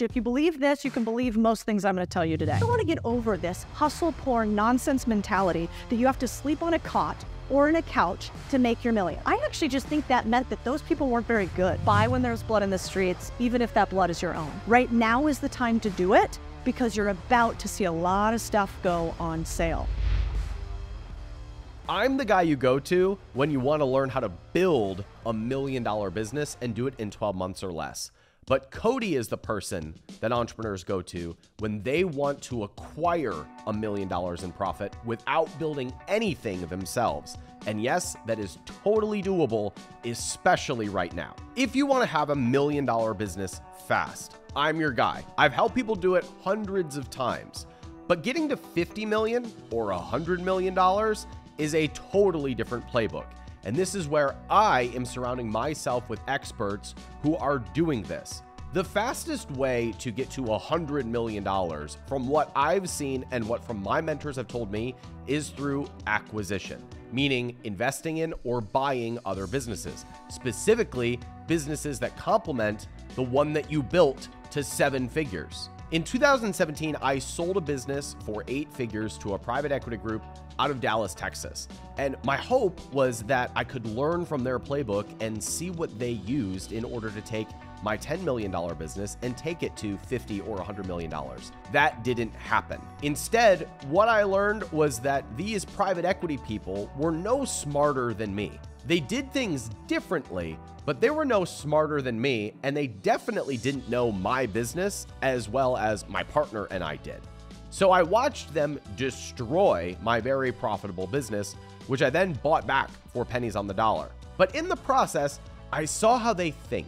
If you believe this, you can believe most things I'm going to tell you today. I want to get over this hustle porn nonsense mentality that you have to sleep on a cot or in a couch to make your million. I actually just think that meant that those people weren't very good. Buy when there's blood in the streets, even if that blood is your own. Right now is the time to do it because you're about to see a lot of stuff go on sale. I'm the guy you go to when you want to learn how to build a million dollar business and do it in 12 months or less. But Codie is the person that entrepreneurs go to when they want to acquire a million dollars in profit without building anything themselves. And yes, that is totally doable, especially right now. If you want to have a million dollar business fast, I'm your guy. I've helped people do it hundreds of times. But getting to 50 million or 100 million dollars is a totally different playbook. And this is where I am surrounding myself with experts who are doing this. The fastest way to get to $100 million, from what I've seen and what from my mentors have told me, is through acquisition, meaning investing in or buying other businesses, specifically businesses that complement the one that you built to seven figures. In 2017, I sold a business for eight figures to a private equity group out of Dallas, Texas. And my hope was that I could learn from their playbook and see what they used in order to take my $10 million business and take it to 50 or $100 million. That didn't happen. Instead, what I learned was that these private equity people were no smarter than me. They did things differently, but they were no smarter than me, and they definitely didn't know my business as well as my partner and I did. So I watched them destroy my very profitable business, which I then bought back for pennies on the dollar. But in the process, I saw how they think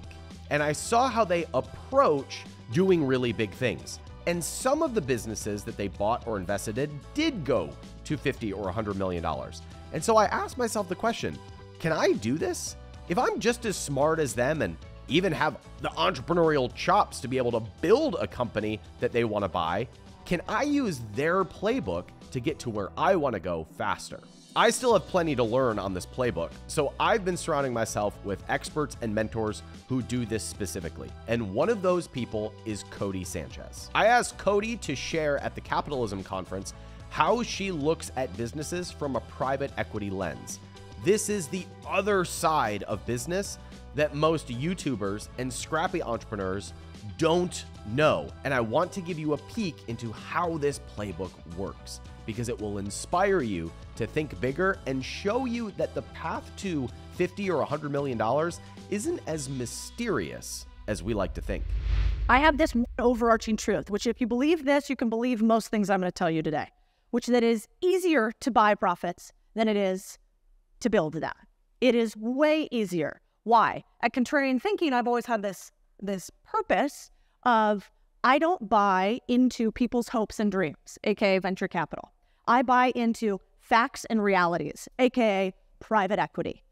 and I saw how they approach doing really big things. And some of the businesses that they bought or invested in did go to 50 or 100 million dollars. And so I asked myself the question, can I do this? If I'm just as smart as them and even have the entrepreneurial chops to be able to build a company that they want to buy, can I use their playbook to get to where I want to go faster? I still have plenty to learn on this playbook, so I've been surrounding myself with experts and mentors who do this specifically. And one of those people is Codie Sanchez. I asked Codie to share at the Capitalism Conference how she looks at businesses from a private equity lens. This is the other side of business that most YouTubers and scrappy entrepreneurs don't know. And I want to give you a peek into how this playbook works because it will inspire you to think bigger and show you that the path to 50 or 100 million dollars isn't as mysterious as we like to think. I have this overarching truth, which if you believe this, you can believe most things I'm going to tell you today, which that is easier to buy profits than it is to build that. It is way easier. Why? At contrarian thinking, I've always had this this purpose of I don't buy into people's hopes and dreams, aka venture capital. I buy into facts and realities, aka private equity.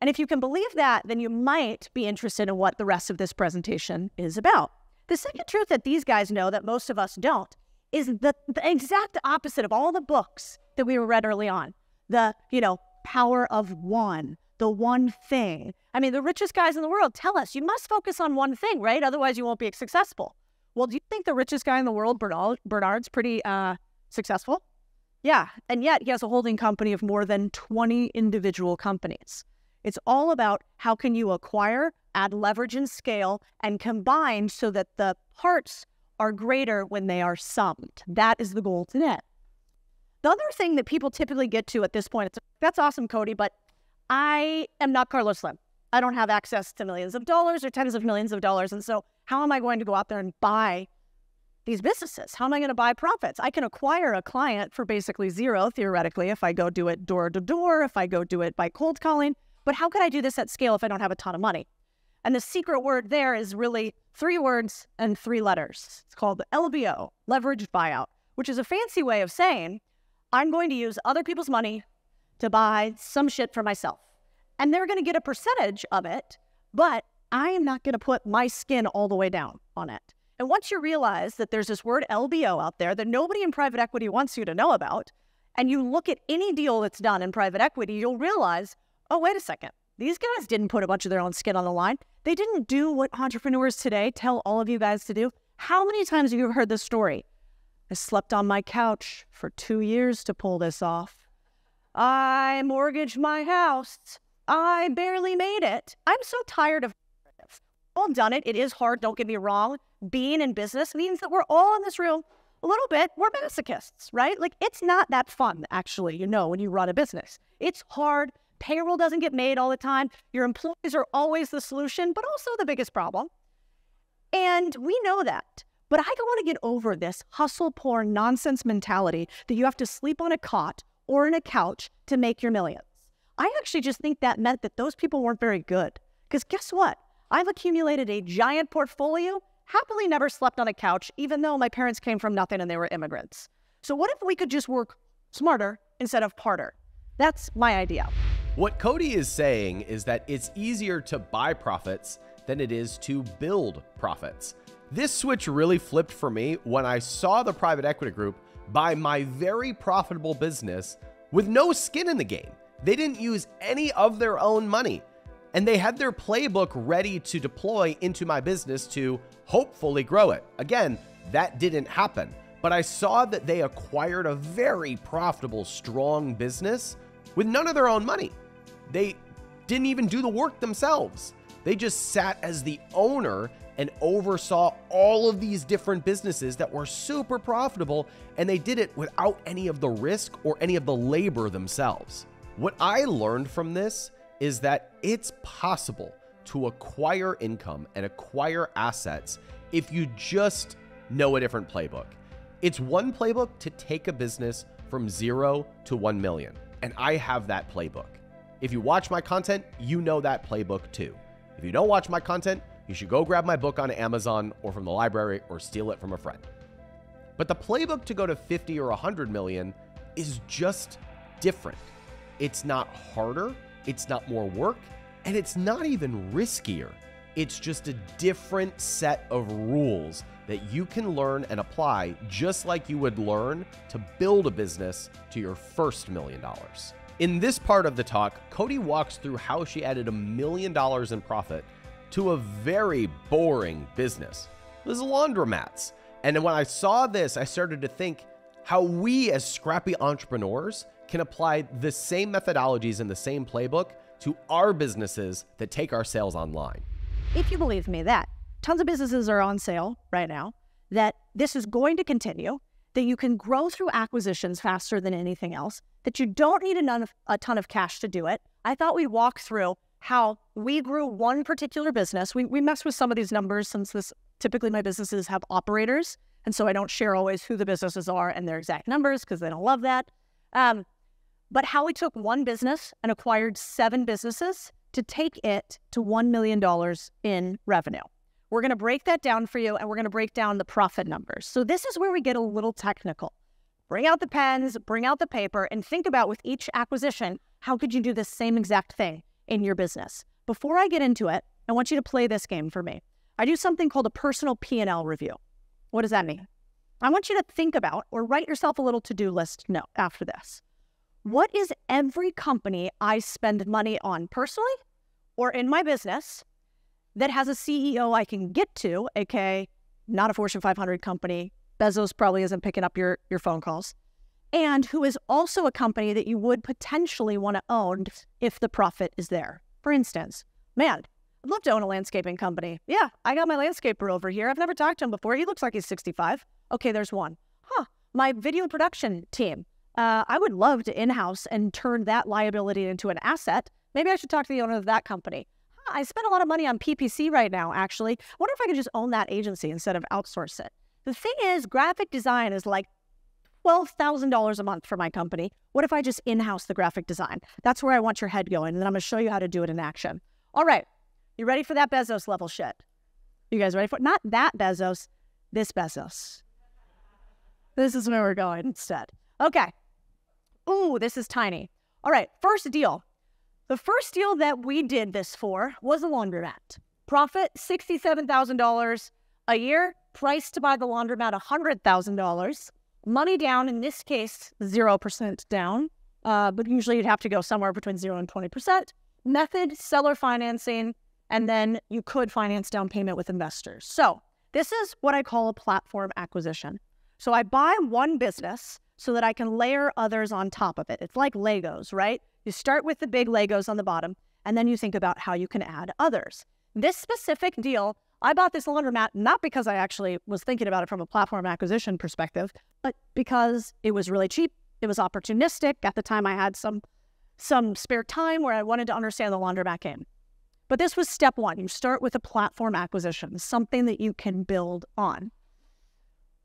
And if you can believe that, then you might be interested in what the rest of this presentation is about. The second truth that these guys know that most of us don't is the, the exact opposite of all the books that we read early on. The, you know, power of one, the one thing. I mean, the richest guys in the world tell us you must focus on one thing, right? Otherwise, you won't be successful. Well, do you think the richest guy in the world, Bernard, Bernard's pretty uh, successful? Yeah. And yet he has a holding company of more than 20 individual companies. It's all about how can you acquire, add leverage and scale, and combine so that the parts are greater when they are summed. That is the goal today. The other thing that people typically get to at this point, that's awesome, Codie, but I am not Carlos Slim. I don't have access to millions of dollars or tens of millions of dollars. And so, how am I going to go out there and buy these businesses? How am I going to buy profits? I can acquire a client for basically zero, theoretically, if I go do it door to door, if I go do it by cold calling. But how could I do this at scale if I don't have a ton of money? And the secret word there is really three words and three letters. It's called the LBO, leveraged buyout, which is a fancy way of saying I'm going to use other people's money to buy some shit for myself. And they're going to get a percentage of it, but I am not going to put my skin all the way down on it. And once you realize that there's this word LBO out there that nobody in private equity wants you to know about, and you look at any deal that's done in private equity, you'll realize, oh, wait a second. These guys didn't put a bunch of their own skin on the line. They didn't do what entrepreneurs today tell all of you guys to do How many times have you heard this story? I slept on my couch for two years to pull this off. I mortgaged my house. I barely made it. I'm so tired of all done it. It is hard, don't get me wrong. Being in business means that we're all in this room a little bit. We're masochists, right? Like it's not that fun, actually, you know, when you run a business. It's hard. Payroll doesn't get made all the time. Your employees are always the solution, but also the biggest problem. And we know that. But I don't want to get over this hustle porn nonsense mentality that you have to sleep on a cot or in a couch to make your millions. I actually just think that meant that those people weren't very good. Because guess what? I've accumulated a giant portfolio, happily never slept on a couch, even though my parents came from nothing and they were immigrants. So, what if we could just work smarter instead of harder? That's my idea. What Codie is saying is that it's easier to buy profits than it is to build profits. This switch really flipped for me when I saw the private equity group buy my very profitable business with no skin in the game. They didn't use any of their own money. And they had their playbook ready to deploy into my business to hopefully grow it. Again, that didn't happen. But I saw that they acquired a very profitable, strong business with none of their own money. They didn't even do the work themselves. They just sat as the owner and oversaw all of these different businesses that were super profitable, and they did it without any of the risk or any of the labor themselves. What I learned from this is that it's possible to acquire income and acquire assets if you just know a different playbook. It's one playbook to take a business from zero to 1 million, and I have that playbook. If you watch my content, you know that playbook too. If you don't watch my content, you should go grab my book on Amazon or from the library or steal it from a friend. But the playbook to go to 50 or 100 million is just different. It's not harder, it's not more work, and it's not even riskier. It's just a different set of rules that you can learn and apply just like you would learn to build a business to your first million dollars. In this part of the talk, Codie walks through how she added a million dollars in profit to a very boring business. It was laundromats. And when I saw this, I started to think how we as scrappy entrepreneurs can apply the same methodologies in the same playbook to our businesses that take our sales online. If you believe me, that tons of businesses are on sale right now, that this is going to continue, that you can grow through acquisitions faster than anything else, that you don't need a, a ton of cash to do it. I thought we'd walk through how we grew one particular business. We, we mess with some of these numbers since this typically my businesses have operators. And so I don't share always who the businesses are and their exact numbers because they don't love that. Um, but how we took one business and acquired seven businesses to take it to $1 million in revenue. We're going to break that down for you and we're going to break down the profit numbers. So, this is where we get a little technical. Bring out the pens, bring out the paper, and think about with each acquisition, how could you do the same exact thing in your business? Before I get into it, I want you to play this game for me. I do something called a personal P&L review. What does that mean? I want you to think about or write yourself a little to-do list note after this what is every company I spend money on personally or in my business that has a CEO I can get to, aka not a Fortune 500 company. Bezos probably isn't picking up your, your phone calls. And who is also a company that you would potentially want to own if the profit is there. For instance, man, I'd love to own a landscaping company. Yeah, I got my landscaper over here. I've never talked to him before. He looks like he's 65. Okay, there's one. Huh, my video production team uh, I would love to in house and turn that liability into an asset. Maybe I should talk to the owner of that company. I spend a lot of money on PPC right now, actually. I wonder if I could just own that agency instead of outsource it. The thing is, graphic design is like $12,000 a month for my company. What if I just in house the graphic design? That's where I want your head going. And then I'm going to show you how to do it in action. All right. You ready for that Bezos level shit? You guys ready for it? Not that Bezos, this Bezos. This is where we're going instead. Okay. Ooh, this is tiny. All right, first deal. The first deal that we did this for was a laundromat. Profit $67,000 a year. Price to buy the laundromat $100,000. Money down, in this case, 0% down. Uh, but usually you'd have to go somewhere between 0 and 20%. Method, seller financing, and then you could finance down payment with investors. So This is what I call a platform acquisition. So I buy one business so that I can layer others on top of it. It's like Legos, right? You start with the big Legos on the bottom, and then you think about how you can add others. This specific deal, I bought this laundromat not because I actually was thinking about it from a platform acquisition perspective, but because it was really cheap. It was opportunistic. At the time, I had some some spare time where I wanted to understand the laundromat game. But this was step one. You start with a platform acquisition, something that you can build on.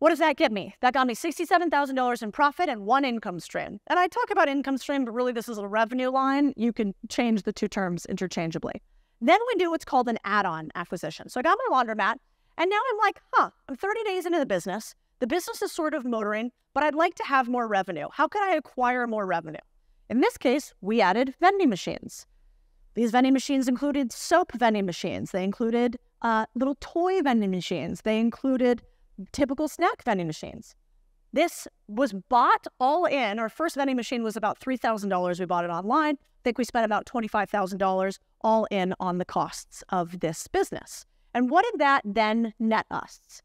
What does that get me? That got me $67,000 in profit and one income stream. And I talk about income stream, but really this is a revenue line. You can change the two terms interchangeably. Then we do what's called an add on acquisition. So I got my laundromat, and now I'm like, huh, I'm 30 days into the business. The business is sort of motoring, but I'd like to have more revenue. How can I acquire more revenue? In this case, we added vending machines. These vending machines included soap vending machines. They included uh, little toy vending machines. They included typical snack vending machines. This was bought all in. Our first vending machine was about $3,000. We bought it online. I think we spent about $25,000 all in on the costs of this business. And what did that then net us?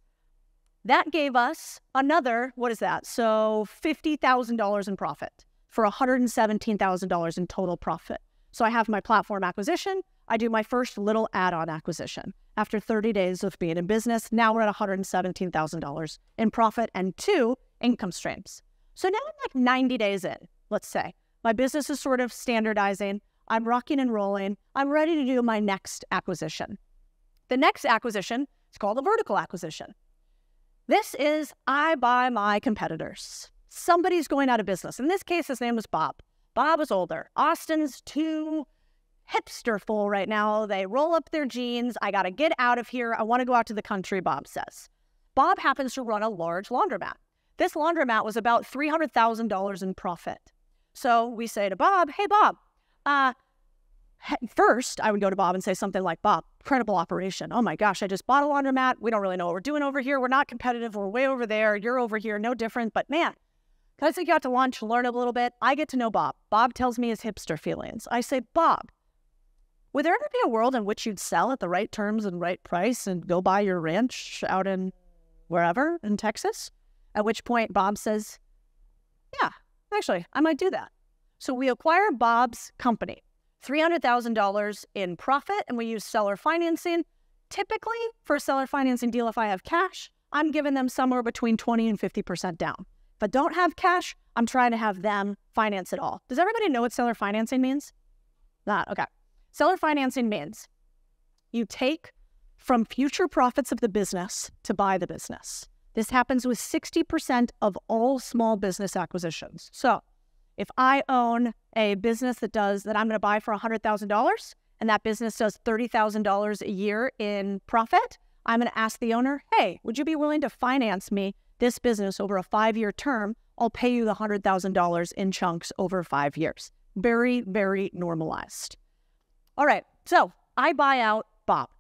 That gave us another, what is that? So $50,000 in profit for $117,000 in total profit. So I have my platform acquisition. I do my first little add on acquisition. After 30 days of being in business, now we're at $117,000 in profit and two income streams. So now I'm like 90 days in, let's say. My business is sort of standardizing. I'm rocking and rolling. I'm ready to do my next acquisition. The next acquisition is called a vertical acquisition. This is I buy my competitors. Somebody's going out of business. In this case, his name was Bob. Bob is older. Austin's too hipster full right now. They roll up their jeans. I got to get out of here. I want to go out to the country, Bob says. Bob happens to run a large laundromat. This laundromat was about $300,000 in profit. So we say to Bob, hey, Bob, uh, first I would go to Bob and say something like, Bob, incredible operation. Oh my gosh, I just bought a laundromat. We don't really know what we're doing over here. We're not competitive. We're way over there. You're over here. No different. But man, can I take you out to lunch, learn a little bit? I get to know Bob. Bob tells me his hipster feelings. I say, Bob, would there ever be a world in which you'd sell at the right terms and right price and go buy your ranch out in wherever in Texas? At which point Bob says, Yeah, actually, I might do that. So we acquire Bob's company, $300,000 in profit, and we use seller financing. Typically, for a seller financing deal, if I have cash, I'm giving them somewhere between 20 and 50% down. If I don't have cash, I'm trying to have them finance it all. Does everybody know what seller financing means? Not, okay. Seller financing means you take from future profits of the business to buy the business. This happens with 60% of all small business acquisitions. So if I own a business that does that I'm going to buy for $100,000 and that business does $30,000 a year in profit, I'm going to ask the owner, hey, would you be willing to finance me this business over a five year term? I'll pay you the $100,000 in chunks over five years. Very, very normalized. All right, so I buy out Bob.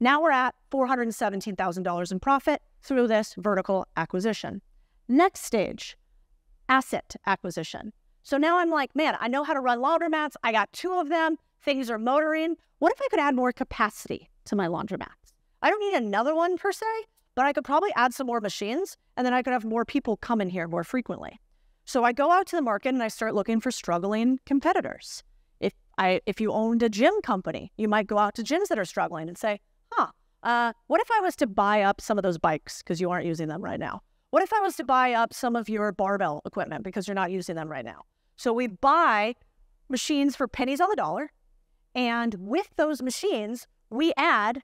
Now we're at $417,000 in profit through this vertical acquisition. Next stage, asset acquisition. So now I'm like, man, I know how to run laundromats. I got two of them. Things are motoring. What if I could add more capacity to my laundromats? I don't need another one per se, but I could probably add some more machines and then I could have more people come in here more frequently. So I go out to the market and I start looking for struggling competitors. I, if you owned a gym company, you might go out to gyms that are struggling and say, huh, uh, what if I was to buy up some of those bikes because you aren't using them right now? What if I was to buy up some of your barbell equipment because you're not using them right now? So we buy machines for pennies on the dollar. And with those machines, we add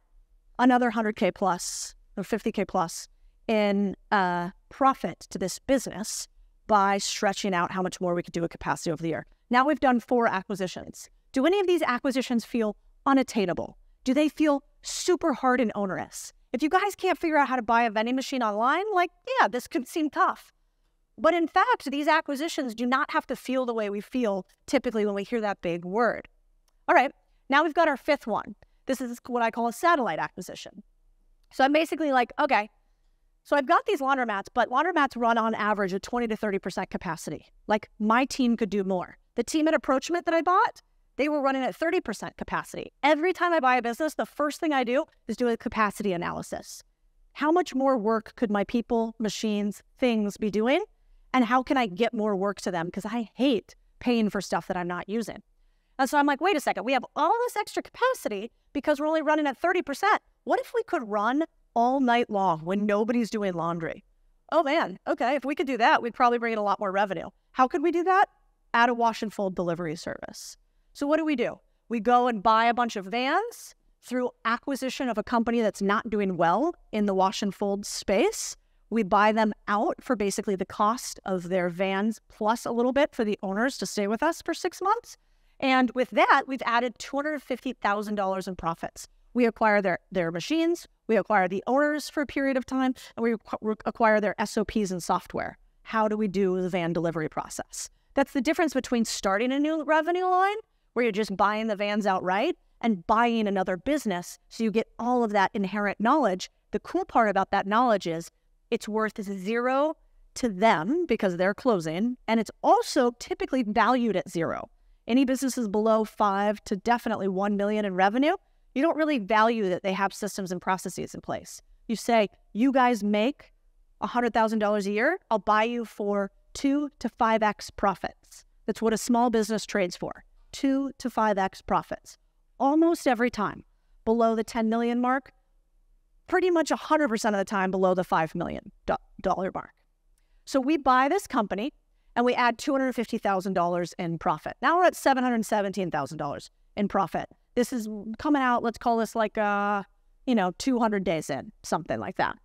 another 100K plus or 50K plus in uh, profit to this business by stretching out how much more we could do with capacity over the year. Now we've done four acquisitions. Do any of these acquisitions feel unattainable? Do they feel super hard and onerous? If you guys can't figure out how to buy a vending machine online, like, yeah, this could seem tough. But in fact, these acquisitions do not have to feel the way we feel typically when we hear that big word. All right, now we've got our fifth one. This is what I call a satellite acquisition. So I'm basically like, okay, so I've got these laundromats, but laundromats run on average at 20 to 30% capacity. Like my team could do more. The team at Approachment that I bought, they were running at 30% capacity. Every time I buy a business, the first thing I do is do a capacity analysis. How much more work could my people, machines, things be doing? And how can I get more work to them? Because I hate paying for stuff that I'm not using. And so I'm like, wait a second, we have all this extra capacity because we're only running at 30%. What if we could run all night long when nobody's doing laundry? Oh man, okay, if we could do that, we'd probably bring in a lot more revenue. How could we do that? Add a wash and fold delivery service. So what do we do? We go and buy a bunch of vans through acquisition of a company that's not doing well in the wash and fold space. We buy them out for basically the cost of their vans plus a little bit for the owners to stay with us for six months. And with that, we've added $250,000 in profits. We acquire their, their machines, we acquire the owners for a period of time, and we acquire their SOPs and software. How do we do the van delivery process? That's the difference between starting a new revenue line, where you're just buying the vans outright, and buying another business. So you get all of that inherent knowledge. The cool part about that knowledge is it's worth zero to them because they're closing, and it's also typically valued at zero. Any businesses below five to definitely 1 million in revenue, you don't really value that they have systems and processes in place. You say, you guys make $100,000 a year, I'll buy you for two to 5x profits. That's what a small business trades for two to 5x profits. Almost every time below the 10 million mark, pretty much 100% of the time below the $5 million mark. So we buy this company and we add $250,000 in profit. Now we're at $717,000 in profit. This is coming out, let's call this like, uh, you know, 200 days in, something like that.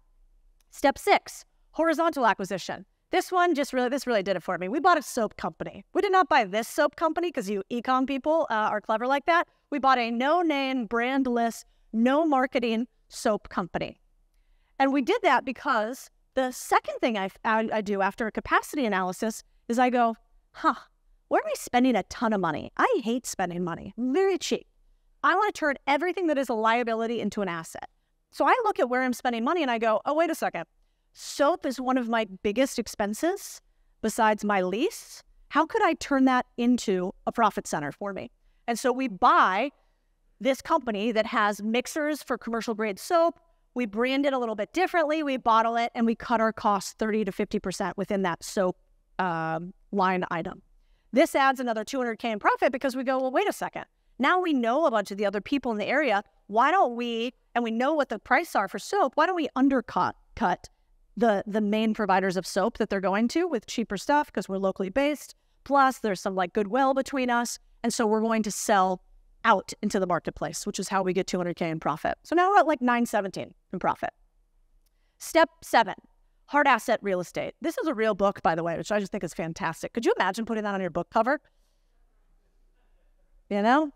Step six, horizontal acquisition. This one just really, this really did it for me. We bought a soap company. We did not buy this soap company because you ecom people uh, are clever like that. We bought a no-name, brandless, no marketing soap company. And we did that because the second thing I, I, I do after a capacity analysis is I go, huh, where am I spending a ton of money? I hate spending money, very cheap. I want to turn everything that is a liability into an asset. So I look at where I'm spending money and I go, oh, wait a second. Soap is one of my biggest expenses besides my lease. How could I turn that into a profit center for me? And so we buy this company that has mixers for commercial grade soap. We brand it a little bit differently. We bottle it and we cut our costs 30 to 50% within that soap um, line item. This adds another 200K in profit because we go, well, wait a second. Now we know a bunch of the other people in the area. Why don't we, and we know what the price are for soap, why don't we undercut cut the, the main providers of soap that they're going to with cheaper stuff because we're locally based? Plus, there's some like goodwill between us. And so we're going to sell out into the marketplace, which is how we get 200K in profit. So now we're at like 917 in profit. Step seven, hard asset real estate. This is a real book, by the way, which I just think is fantastic. Could you imagine putting that on your book cover? You know,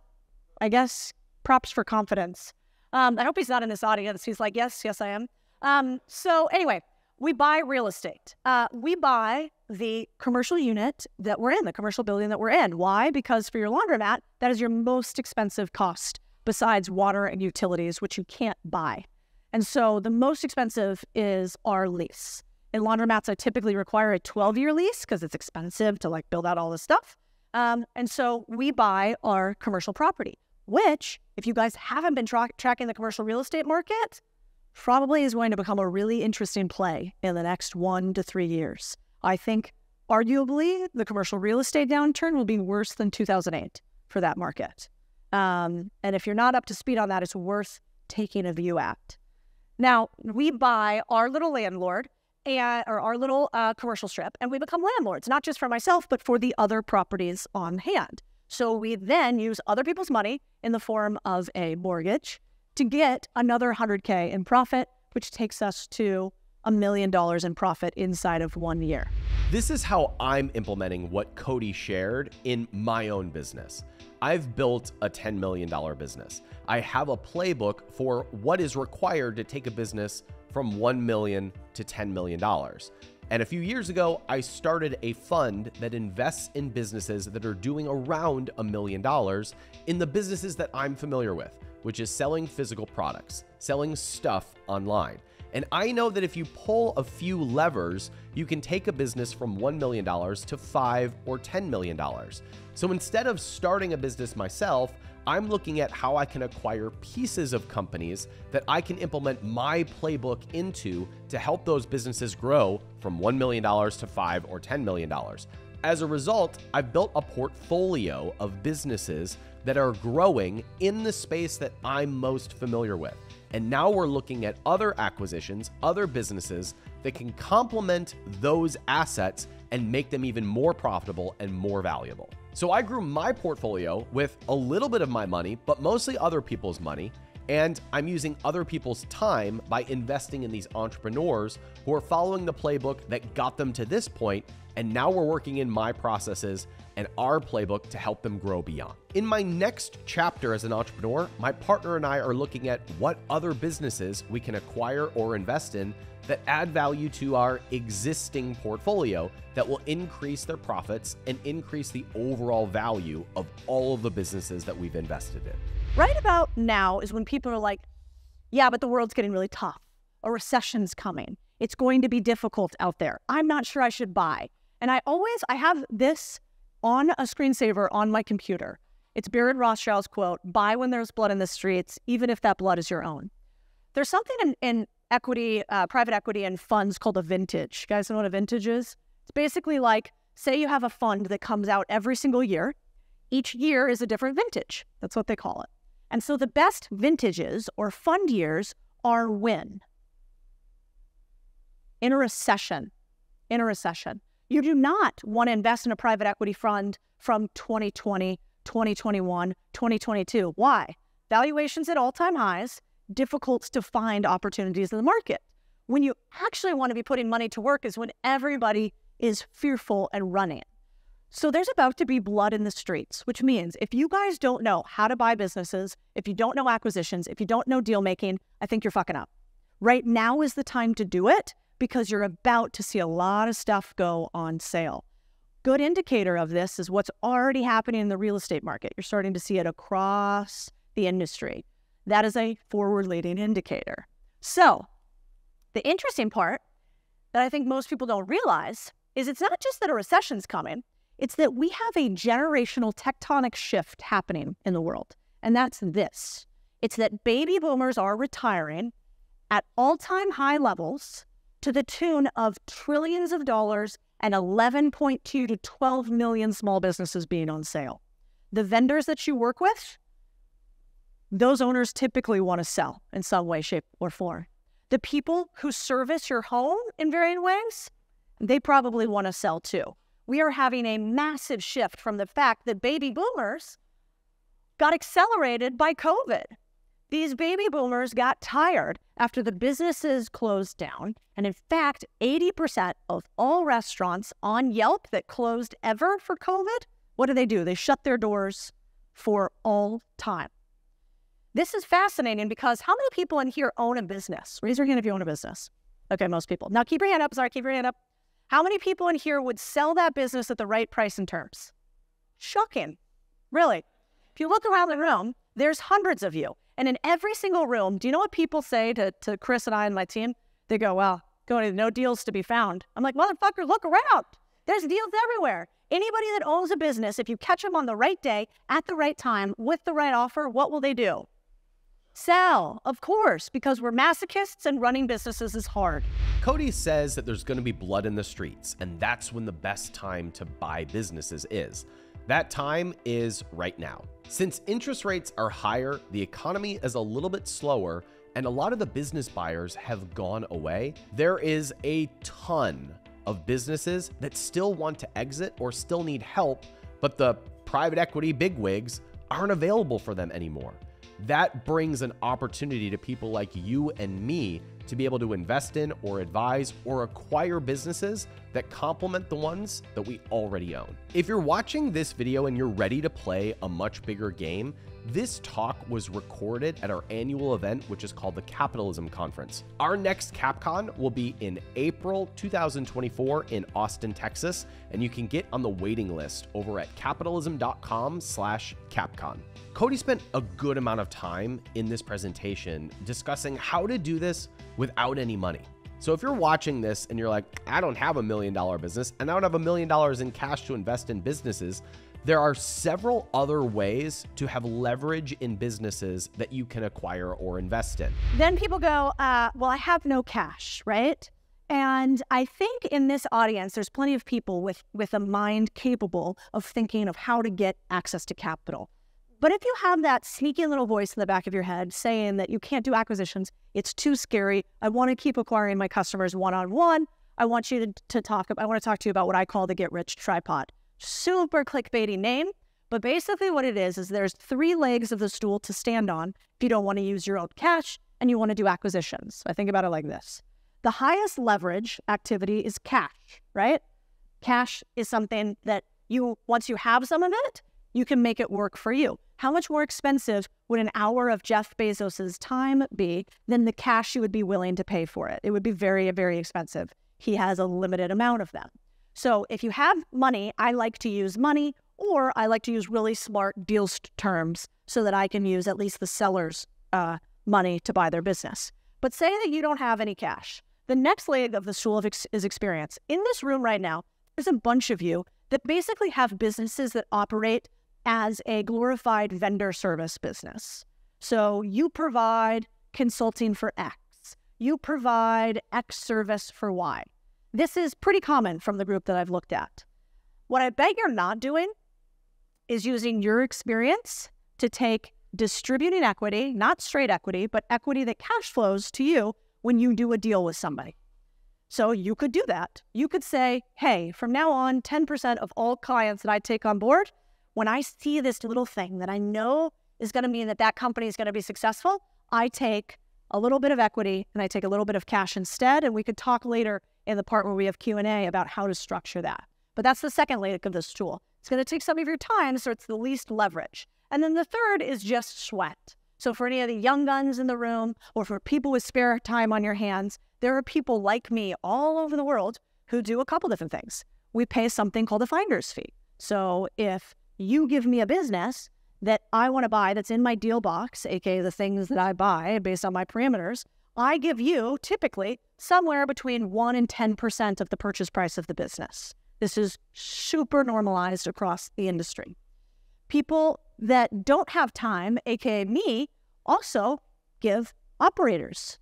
I guess props for confidence. Um, I hope he's not in this audience. He's like, yes, yes, I am. Um, so anyway, we buy real estate. Uh, we buy the commercial unit that we're in, the commercial building that we're in. Why? Because for your laundromat, that is your most expensive cost besides water and utilities, which you can't buy. And so the most expensive is our lease. In laundromats, I typically require a 12 year lease because it's expensive to like build out all this stuff. Um, and so we buy our commercial property which, if you guys haven't been tra- tracking the commercial real estate market, probably is going to become a really interesting play in the next one to three years. I think arguably the commercial real estate downturn will be worse than 2008 for that market. Um, and if you're not up to speed on that, it's worth taking a view at. Now, we buy our little landlord and or our little uh, commercial strip, and we become landlords, not just for myself, but for the other properties on hand. So we then use other people's money in the form of a mortgage to get another 100K in profit, which takes us to a million dollars in profit inside of one year. This is how I'm implementing what Codie shared in my own business. I've built a $10 million business. I have a playbook for what is required to take a business from 1 million to $10 million. And a few years ago, I started a fund that invests in businesses that are doing around a million dollars in the businesses that I'm familiar with, which is selling physical products, selling stuff online. And I know that if you pull a few levers, you can take a business from $1 million to 5 or $10 million. So instead of starting a business myself, I'm looking at how I can acquire pieces of companies that I can implement my playbook into to help those businesses grow from $1 million to 5 or $10 million. As a result, I've built a portfolio of businesses that are growing in the space that I'm most familiar with. And now we're looking at other acquisitions, other businesses that can complement those assets and make them even more profitable and more valuable. So I grew my portfolio with a little bit of my money, but mostly other people's money. And I'm using other people's time by investing in these entrepreneurs who are following the playbook that got them to this point. And now we're working in my processes and our playbook to help them grow beyond. In my next chapter as an entrepreneur, my partner and I are looking at what other businesses we can acquire or invest in that add value to our existing portfolio that will increase their profits and increase the overall value of all of the businesses that we've invested in. Right about now is when people are like, yeah, but the world's getting really tough. A recession's coming. It's going to be difficult out there. I'm not sure I should buy. And I always I have this on a screensaver on my computer. It's Baron Rothschild's quote, buy when there's blood in the streets, even if that blood is your own. There's something in, in equity, uh, private equity and funds called a vintage. You guys know what a vintage is? It's basically like, say you have a fund that comes out every single year. Each year is a different vintage. That's what they call it. And so the best vintages or fund years are when? In a recession. In a recession. You do not want to invest in a private equity fund from 2020, 2021, 2022. Why? Valuations at all time highs difficult to find opportunities in the market. When you actually want to be putting money to work is when everybody is fearful and running. So there's about to be blood in the streets, which means if you guys don't know how to buy businesses, if you don't know acquisitions, if you don't know deal making, I think you're fucking up. Right now is the time to do it because you're about to see a lot of stuff go on sale. Good indicator of this is what's already happening in the real estate market. You're starting to see it across the industry. That is a forward leading indicator. So, the interesting part that I think most people don't realize is it's not just that a recession's coming, it's that we have a generational tectonic shift happening in the world. And that's this it's that baby boomers are retiring at all time high levels to the tune of trillions of dollars and 11.2 to 12 million small businesses being on sale. The vendors that you work with, those owners typically want to sell in some way, shape, or form. The people who service your home in varying ways, they probably want to sell too. We are having a massive shift from the fact that baby boomers got accelerated by COVID. These baby boomers got tired after the businesses closed down. And in fact, 80% of all restaurants on Yelp that closed ever for COVID, what do they do? They shut their doors for all time. This is fascinating because how many people in here own a business? Raise your hand if you own a business. Okay, most people. Now keep your hand up. Sorry, keep your hand up. How many people in here would sell that business at the right price and terms? Shocking. Really. If you look around the room, there's hundreds of you. And in every single room, do you know what people say to, to Chris and I and my team? They go, well, going to no deals to be found. I'm like, motherfucker, look around. There's deals everywhere. Anybody that owns a business, if you catch them on the right day, at the right time, with the right offer, what will they do? Sell, of course, because we're masochists and running businesses is hard. Codie says that there's going to be blood in the streets, and that's when the best time to buy businesses is. That time is right now. Since interest rates are higher, the economy is a little bit slower, and a lot of the business buyers have gone away, there is a ton of businesses that still want to exit or still need help, but the private equity bigwigs aren't available for them anymore that brings an opportunity to people like you and me to be able to invest in or advise or acquire businesses that complement the ones that we already own. If you're watching this video and you're ready to play a much bigger game, this talk was recorded at our annual event, which is called the Capitalism Conference. Our next CapCon will be in April 2024 in Austin, Texas, and you can get on the waiting list over at capitalism.com slash capcon. Codie spent a good amount of time in this presentation discussing how to do this without any money. So if you're watching this and you're like, I don't have a million dollar business and I don't have a million dollars in cash to invest in businesses, There are several other ways to have leverage in businesses that you can acquire or invest in. Then people go, uh, Well, I have no cash, right? And I think in this audience, there's plenty of people with, with a mind capable of thinking of how to get access to capital. But if you have that sneaky little voice in the back of your head saying that you can't do acquisitions, it's too scary. I want to keep acquiring my customers one on one. I want you to, to talk. I want to talk to you about what I call the get rich tripod. Super clickbaity name, but basically what it is is there's three legs of the stool to stand on if you don't want to use your own cash and you want to do acquisitions. I think about it like this: the highest leverage activity is cash, right? Cash is something that you once you have some of it, you can make it work for you. How much more expensive would an hour of Jeff Bezos's time be than the cash you would be willing to pay for it? It would be very, very expensive. He has a limited amount of them. So if you have money, I like to use money or I like to use really smart deal terms so that I can use at least the seller's uh, money to buy their business. But say that you don't have any cash. The next leg of the stool of ex- is experience. In this room right now, there's a bunch of you that basically have businesses that operate as a glorified vendor service business. So you provide consulting for X, you provide X service for Y. This is pretty common from the group that I've looked at. What I bet you're not doing is using your experience to take distributing equity, not straight equity, but equity that cash flows to you when you do a deal with somebody. So you could do that. You could say, hey, from now on, 10% of all clients that I take on board, when I see this little thing that I know is going to mean that that company is going to be successful, I take a little bit of equity and I take a little bit of cash instead. And we could talk later in the part where we have Q&A about how to structure that. But that's the second leg of this tool. It's going to take some of your time, so it's the least leverage. And then the third is just sweat. So for any of the young guns in the room or for people with spare time on your hands, there are people like me all over the world who do a couple different things. We pay something called a finder's fee. So if you give me a business that I want to buy that's in my deal box, aka the things that I buy based on my parameters, I give you typically somewhere between 1 and 10% of the purchase price of the business. This is super normalized across the industry. People that don't have time, aka me, also give operators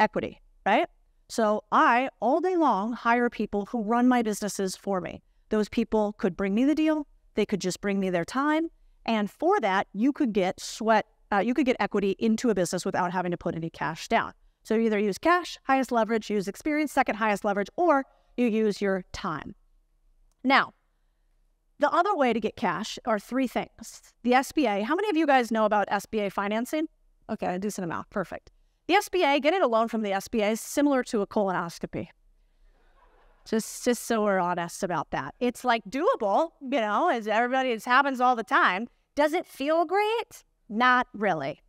equity, right? So I all day long hire people who run my businesses for me. Those people could bring me the deal, they could just bring me their time. And for that, you could get sweat, uh, you could get equity into a business without having to put any cash down. So you either use cash, highest leverage, use experience, second highest leverage, or you use your time. Now, the other way to get cash are three things. The SBA, how many of you guys know about SBA financing? Okay, a decent amount. Perfect. The SBA, getting a loan from the SBA is similar to a colonoscopy. Just, just so we're honest about that. It's like doable, you know, as everybody, it happens all the time. Does it feel great? Not really.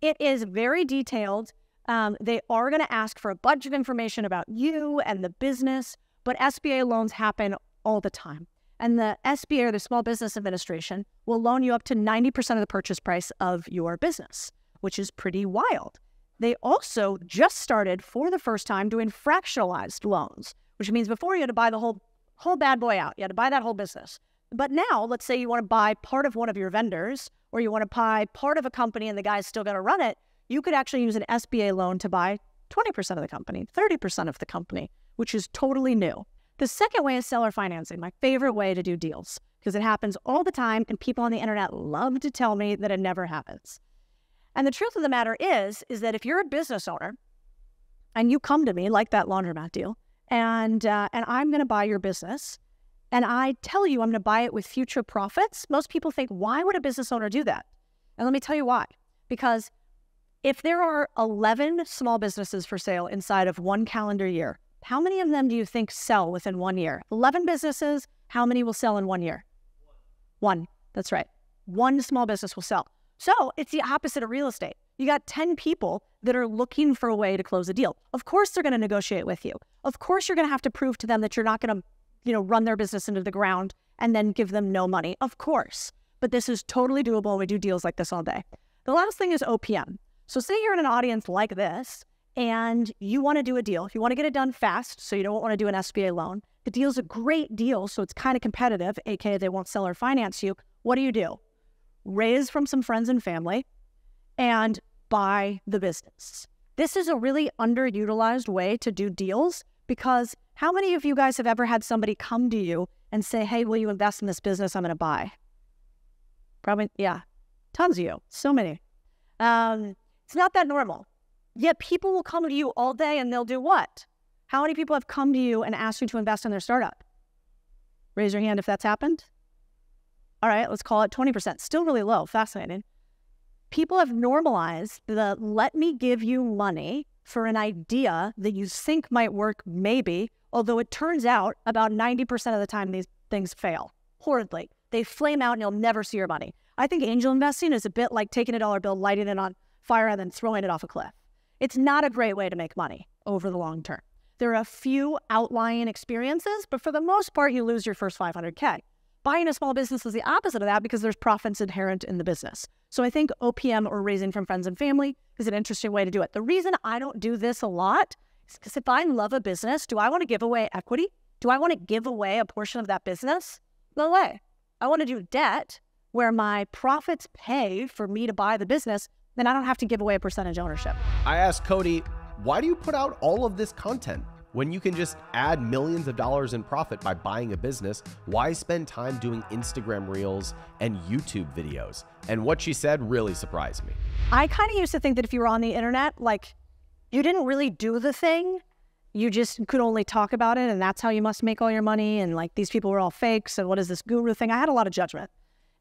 It is very detailed. Um, they are going to ask for a bunch of information about you and the business, but SBA loans happen all the time. And the SBA, or the Small Business Administration, will loan you up to 90% of the purchase price of your business, which is pretty wild. They also just started for the first time doing fractionalized loans, which means before you had to buy the whole whole bad boy out. You had to buy that whole business. But now, let's say you want to buy part of one of your vendors or you want to buy part of a company and the guy's still going to run it, you could actually use an SBA loan to buy 20% of the company, 30% of the company, which is totally new. The second way is seller financing, my favorite way to do deals, because it happens all the time and people on the internet love to tell me that it never happens. And the truth of the matter is is that if you're a business owner and you come to me like that laundromat deal and uh, and I'm going to buy your business, and I tell you I'm going to buy it with future profits, most people think, why would a business owner do that? And let me tell you why. Because if there are 11 small businesses for sale inside of one calendar year, how many of them do you think sell within one year? 11 businesses, how many will sell in one year? One. That's right. One small business will sell. So it's the opposite of real estate. You got 10 people that are looking for a way to close a deal. Of course, they're going to negotiate with you. Of course, you're going to have to prove to them that you're not going to, you know, run their business into the ground and then give them no money. Of course. But this is totally doable. We do deals like this all day. The last thing is OPM. So, say you're in an audience like this and you want to do a deal. If you want to get it done fast, so you don't want to do an SBA loan, The deal's a great deal, so it's kind of competitive, aka they won't sell or finance you. What do you do? Raise from some friends and family and buy the business. This is a really underutilized way to do deals because how many of you guys have ever had somebody come to you and say, Hey, will you invest in this business I'm going to buy? Probably, yeah, tons of you, so many. Um, it's not that normal. Yet people will come to you all day and they'll do what? How many people have come to you and asked you to invest in their startup? Raise your hand if that's happened. All right, let's call it 20%. Still really low. Fascinating. People have normalized the let me give you money for an idea that you think might work, maybe, although it turns out about 90% of the time these things fail horridly. They flame out and you'll never see your money. I think angel investing is a bit like taking a dollar bill, lighting it on fire, and then throwing it off a cliff. It's not a great way to make money over the long term. There are a few outlying experiences, but for the most part, you lose your first 500K. Buying a small business is the opposite of that because there's profits inherent in the business. So I think OPM or raising from friends and family is an interesting way to do it. The reason I don't do this a lot is because if I love a business, do I want to give away equity? Do I want to give away a portion of that business? No way. I want to do debt where my profits pay for me to buy the business, then I don't have to give away a percentage ownership. I asked Codie, why do you put out all of this content? When you can just add millions of dollars in profit by buying a business, why spend time doing Instagram reels and YouTube videos? And what she said really surprised me. I kind of used to think that if you were on the internet, like you didn't really do the thing. You just could only talk about it, and that's how you must make all your money. And like these people were all fakes, and what is this guru thing? I had a lot of judgment,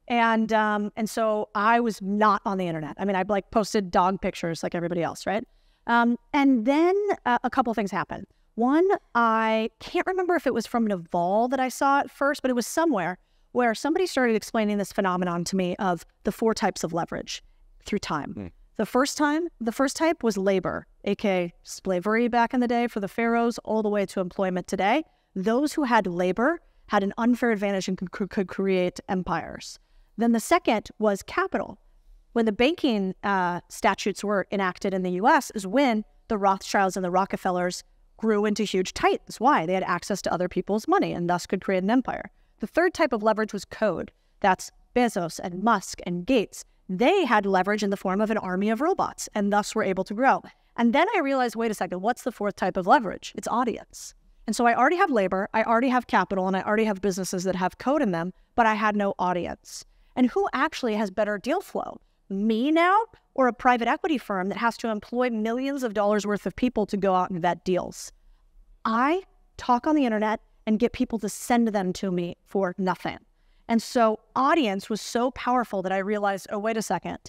and um, and so I was not on the internet. I mean, I like posted dog pictures like everybody else, right? Um, and then uh, a couple things happened. One, I can't remember if it was from Naval that I saw it first, but it was somewhere where somebody started explaining this phenomenon to me of the four types of leverage through time. Mm. The first time, the first type was labor, aka slavery back in the day for the pharaohs, all the way to employment today. Those who had labor had an unfair advantage and could, could create empires. Then the second was capital. When the banking uh, statutes were enacted in the US, is when the Rothschilds and the Rockefellers grew into huge titans. Why? They had access to other people's money and thus could create an empire. The third type of leverage was code. That's Bezos and Musk and Gates. They had leverage in the form of an army of robots and thus were able to grow. And then I realized wait a second, what's the fourth type of leverage? It's audience. And so I already have labor, I already have capital, and I already have businesses that have code in them, but I had no audience. And who actually has better deal flow? Me now or a private equity firm that has to employ millions of dollars worth of people to go out and vet deals? I talk on the internet and get people to send them to me for nothing. And so audience was so powerful that I realized, oh, wait a second.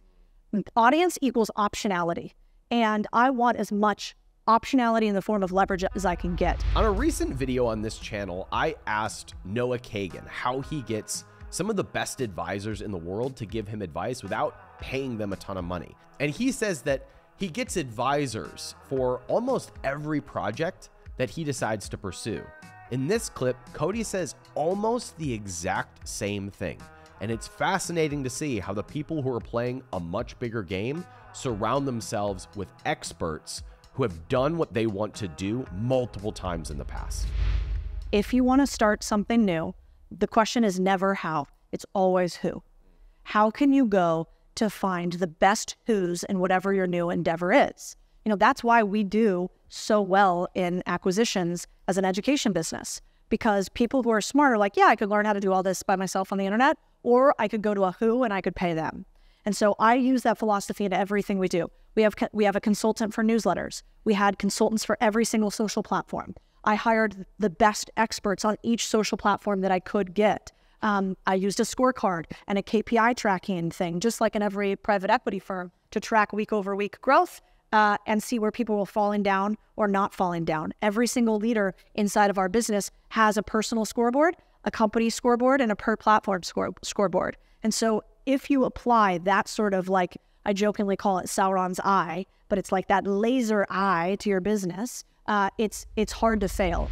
Audience equals optionality. And I want as much optionality in the form of leverage as I can get. On a recent video on this channel, I asked Noah Kagan how he gets some of the best advisors in the world to give him advice without paying them a ton of money. And he says that he gets advisors for almost every project that he decides to pursue. In this clip, Codie says almost the exact same thing. And it's fascinating to see how the people who are playing a much bigger game surround themselves with experts who have done what they want to do multiple times in the past. If you want to start something new, the question is never how, it's always who. How can you go to find the best who's in whatever your new endeavor is? You know, that's why we do so well in acquisitions as an education business because people who are smart are like, yeah, I could learn how to do all this by myself on the internet, or I could go to a who and I could pay them. And so I use that philosophy in everything we do. We have we have a consultant for newsletters. We had consultants for every single social platform. I hired the best experts on each social platform that I could get. Um, I used a scorecard and a KPI tracking thing, just like in every private equity firm, to track week over week growth uh, and see where people were falling down or not falling down. Every single leader inside of our business has a personal scoreboard, a company scoreboard, and a per platform score- scoreboard. And so if you apply that sort of like, I jokingly call it Sauron's eye, but it's like that laser eye to your business, uh, it's it's hard to fail.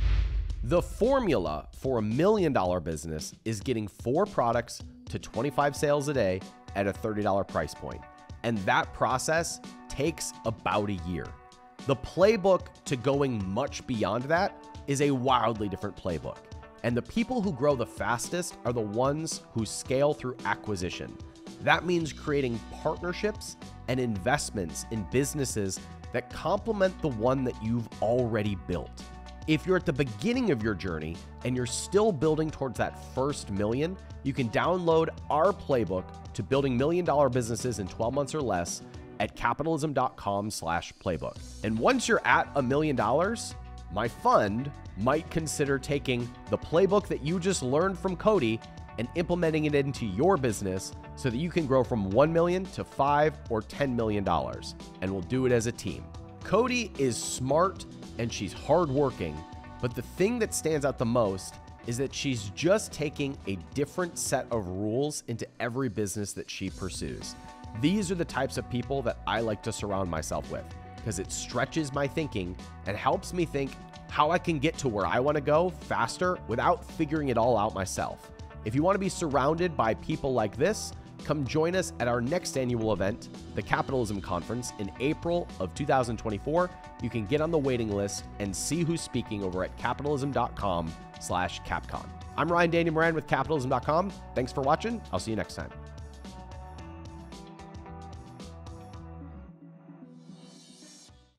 The formula for a million dollar business is getting four products to 25 sales a day at a $30 price point. And that process takes about a year. The playbook to going much beyond that is a wildly different playbook. And the people who grow the fastest are the ones who scale through acquisition. That means creating partnerships and investments in businesses that complement the one that you've already built. If you're at the beginning of your journey and you're still building towards that first million, you can download our playbook to building million dollar businesses in 12 months or less at capitalism.com slash playbook. And once you're at a million dollars, my fund might consider taking the playbook that you just learned from Codie and implementing it into your business so that you can grow from 1 million to 5 or 10 million dollars and we'll do it as a team. Codie is smart and she's hardworking, but the thing that stands out the most is that she's just taking a different set of rules into every business that she pursues. These are the types of people that I like to surround myself with because it stretches my thinking and helps me think how I can get to where I want to go faster without figuring it all out myself. If you want to be surrounded by people like this, come join us at our next annual event, the Capitalism Conference, in April of 2024. You can get on the waiting list and see who's speaking over at capitalism.com slash. I'm Ryan Daniel Moran with capitalism.com. Thanks for watching. I'll see you next time.